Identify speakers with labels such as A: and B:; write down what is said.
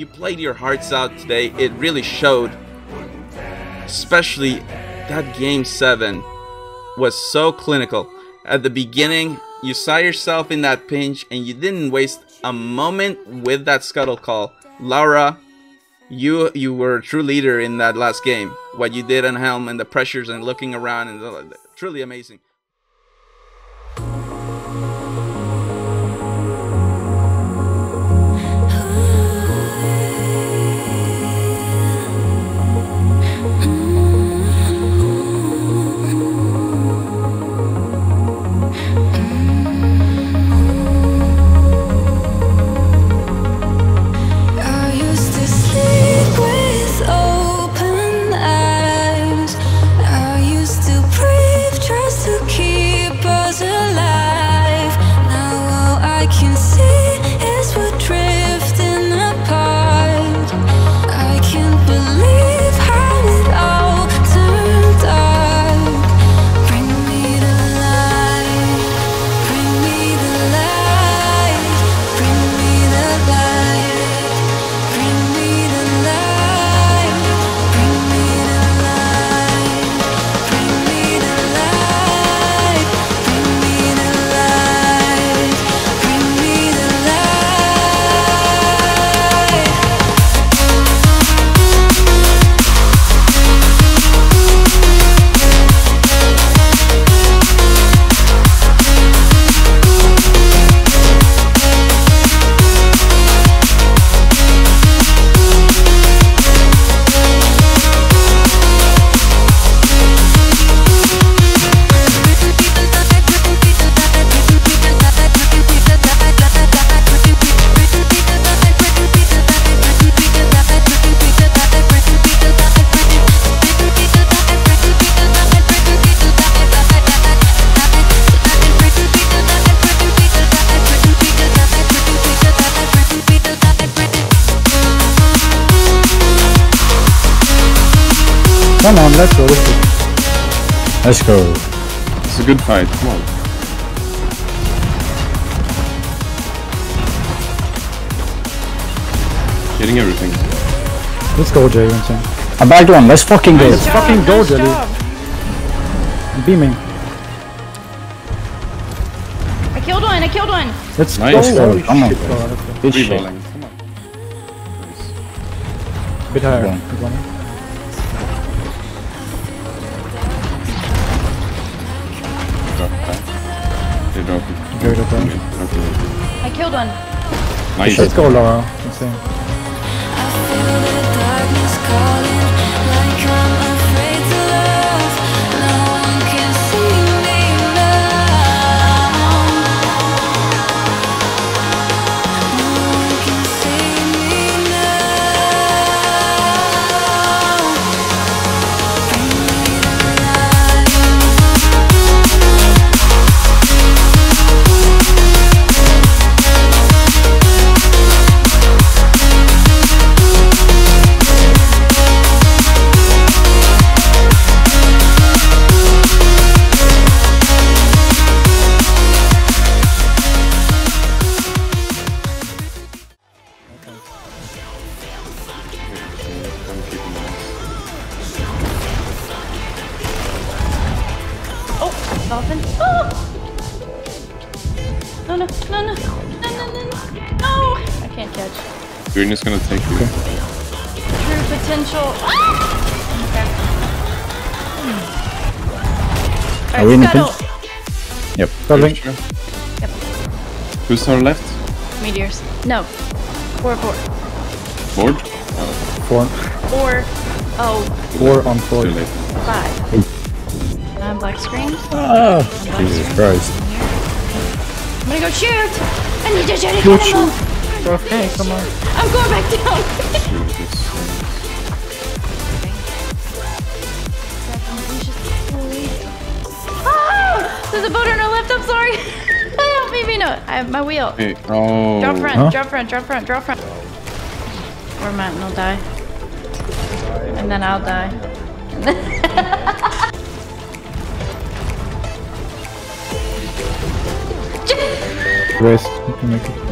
A: you played your hearts out today. It really showed. Especially that game 7 was so clinical. At the beginning, you saw yourself in that pinch and you didn't waste a moment with that scuttle call. Laura, you you were a true leader in that last game. What you did on Helm and the pressures and looking around and uh, truly amazing.
B: Come on, let's go, let's go.
C: Let's go.
D: It's a good fight, come on. Getting everything.
B: Let's go, Jay Vincent.
C: I bagged one, let's fucking go.
B: Let's fucking go, Jelly. I'm beaming.
E: I killed one, I killed one!
B: Let's
D: Nice.
B: go. Holy
C: Come on,
B: shit,
C: bro.
B: bro. Let's.
C: Good shit.
D: Reballing, come on.
B: A bit higher.
C: Go on.
B: Good one. Go to
D: them.
E: I killed one.
D: Nice.
B: Let's go, Laura.
D: Let's
E: see. dolphin. Oh! No, no, no, no, no, no, no, no! I can't catch.
D: You're just gonna take you.
E: True potential. Ah! Okay. Hmm.
C: Are right, we in the
E: finish?
C: Yep.
B: Dolphin.
D: Sure.
E: Yep.
D: Who's our left?
E: Meteors. No. Four, four.
D: Four? Oh.
B: Four.
E: Four. Oh.
B: Four on four.
D: Five. Eight
E: five. I'm black screen.
C: Ah, Jesus Christ.
E: I'm gonna go shoot! I need to shoot a
B: Shoot! Okay, come on.
E: I'm going back down!
D: Shoot
E: ah! There's a boat on our left, I'm sorry! Help me, Vino! I have my wheel.
D: Hey, oh.
E: Drop front,
C: Huh?
E: drop front, drop front, drop front. Or Martin will die. And then I'll die.
B: Race. You can make it.